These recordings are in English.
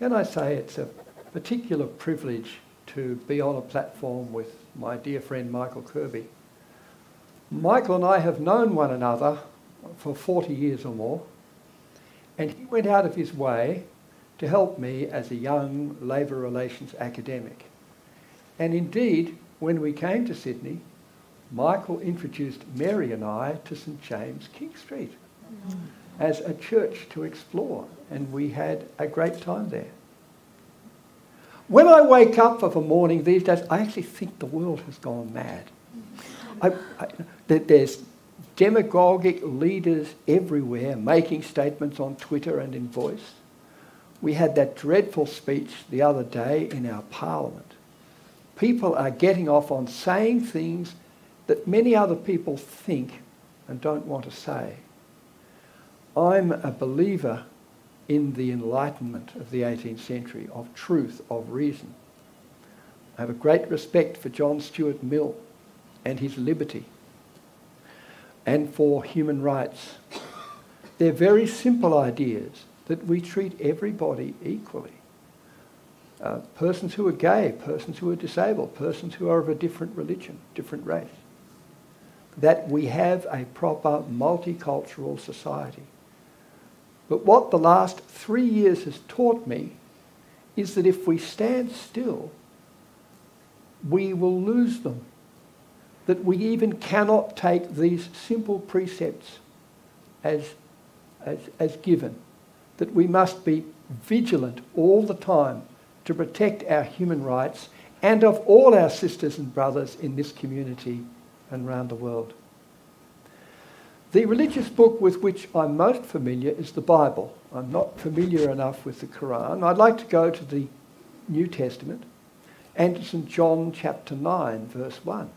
can I say it's a particular privilege to be on a platform with my dear friend Michael Kirby. Michael and I have known one another for 40 years or more, and he went out of his way to help me as a young labour relations academic. And indeed, when we came to Sydney, Michael introduced Mary and I to St James King Street mm-hmm. As a church to explore, and we had a great time there. When I wake up of a morning these days, I actually think the world has gone mad. I, I, there's demagogic leaders everywhere making statements on Twitter and in voice. We had that dreadful speech the other day in our parliament. People are getting off on saying things that many other people think and don't want to say. I'm a believer in the Enlightenment of the 18th century, of truth, of reason. I have a great respect for John Stuart Mill and his liberty and for human rights. They're very simple ideas that we treat everybody equally. Uh, persons who are gay, persons who are disabled, persons who are of a different religion, different race. That we have a proper multicultural society. But what the last three years has taught me is that if we stand still, we will lose them. That we even cannot take these simple precepts as, as, as given that we must be vigilant all the time to protect our human rights and of all our sisters and brothers in this community and around the world. The religious book with which I'm most familiar is the Bible. I'm not familiar enough with the Quran. I'd like to go to the New Testament and to St. John chapter 9, verse 1.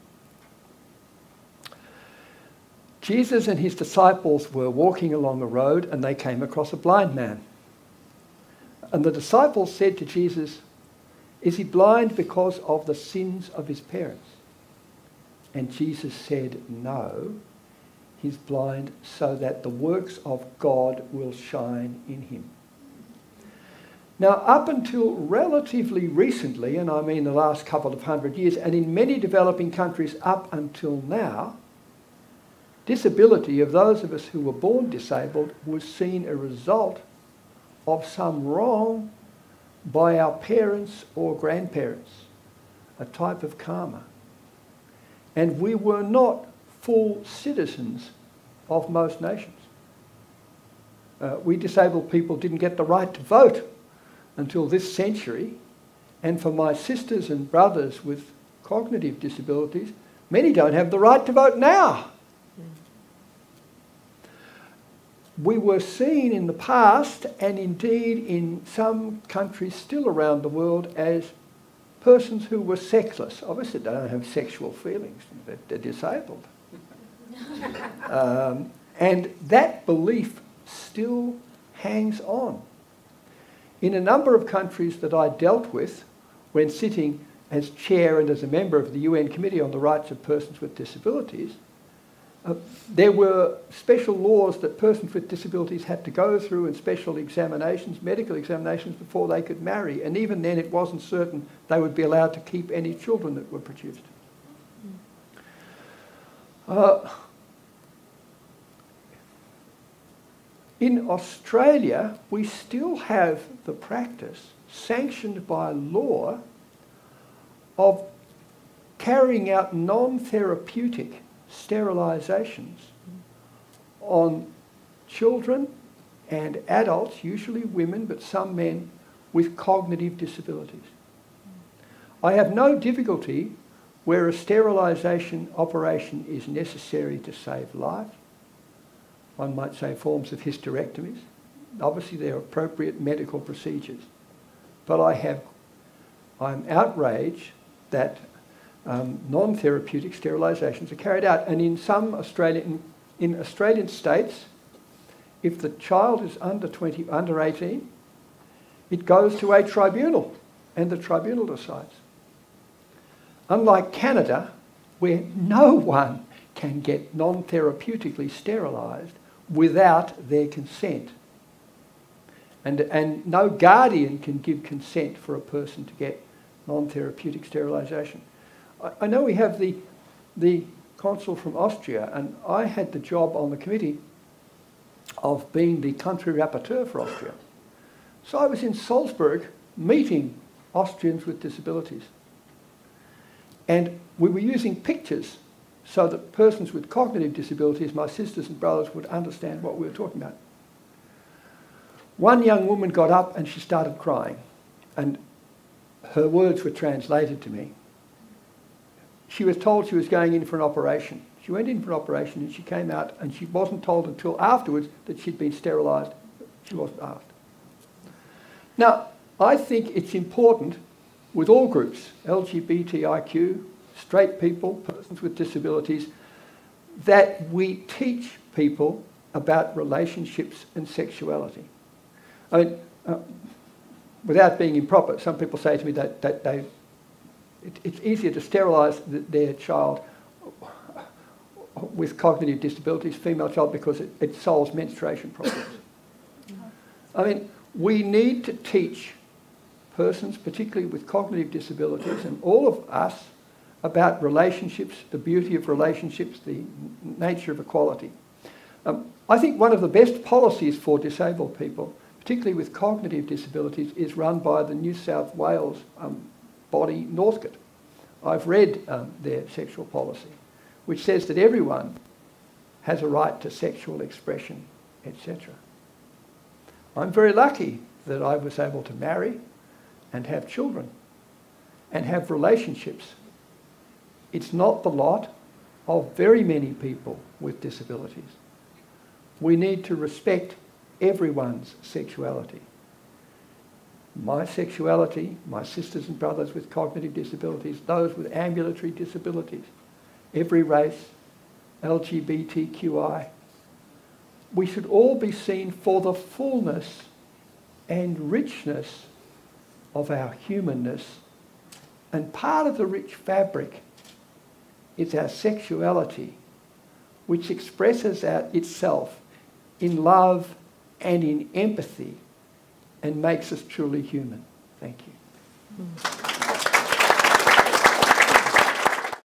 Jesus and his disciples were walking along a road and they came across a blind man. And the disciples said to Jesus, Is he blind because of the sins of his parents? And Jesus said, No, he's blind so that the works of God will shine in him. Now, up until relatively recently, and I mean the last couple of hundred years, and in many developing countries up until now, disability of those of us who were born disabled was seen a result of some wrong by our parents or grandparents, a type of karma. And we were not full citizens of most nations. Uh, we disabled people didn't get the right to vote until this century. And for my sisters and brothers with cognitive disabilities, many don't have the right to vote now. we were seen in the past, and indeed in some countries still around the world, as persons who were sexless. Obviously, they don't have sexual feelings, they're disabled. um, and that belief still hangs on. In a number of countries that I dealt with when sitting as chair and as a member of the UN Committee on the Rights of Persons with Disabilities, uh, there were special laws that persons with disabilities had to go through and special examinations, medical examinations, before they could marry. And even then, it wasn't certain they would be allowed to keep any children that were produced. Uh, in Australia, we still have the practice, sanctioned by law, of carrying out non therapeutic sterilizations on children and adults, usually women, but some men, with cognitive disabilities. I have no difficulty where a sterilisation operation is necessary to save life. One might say forms of hysterectomies. Obviously, they're appropriate medical procedures. But I have, I'm outraged that um, non-therapeutic sterilisations are carried out. And in some Australian, in Australian states, if the child is under 20, under 18, it goes to a tribunal and the tribunal decides. Unlike Canada, where no one can get non-therapeutically sterilised without their consent. And, and no guardian can give consent for a person to get non-therapeutic sterilisation. I, I know we have the, the consul from Austria, and I had the job on the committee of being the country rapporteur for Austria. So I was in Salzburg meeting Austrians with disabilities. And we were using pictures so that persons with cognitive disabilities, my sisters and brothers, would understand what we were talking about. One young woman got up and she started crying, and her words were translated to me. She was told she was going in for an operation. She went in for an operation and she came out and she wasn't told until afterwards that she'd been sterilised. She wasn't asked. Now, I think it's important with all groups, LGBTIQ, straight people, persons with disabilities, that we teach people about relationships and sexuality. I mean, uh, without being improper, some people say to me that, that they, it, it's easier to sterilise their child with cognitive disabilities, female child, because it, it solves menstruation problems. I mean, we need to teach persons, particularly with cognitive disabilities, and all of us about relationships, the beauty of relationships, the nature of equality. Um, I think one of the best policies for disabled people, particularly with cognitive disabilities, is run by the New South Wales um, body Northcott. I've read um, their sexual policy, which says that everyone has a right to sexual expression, etc. I'm very lucky that I was able to marry and have children and have relationships. It's not the lot of very many people with disabilities. We need to respect everyone's sexuality. My sexuality, my sisters and brothers with cognitive disabilities, those with ambulatory disabilities, every race, LGBTQI. We should all be seen for the fullness and richness of our humanness. And part of the rich fabric is our sexuality, which expresses itself in love and in empathy and makes us truly human. Thank you. Mm.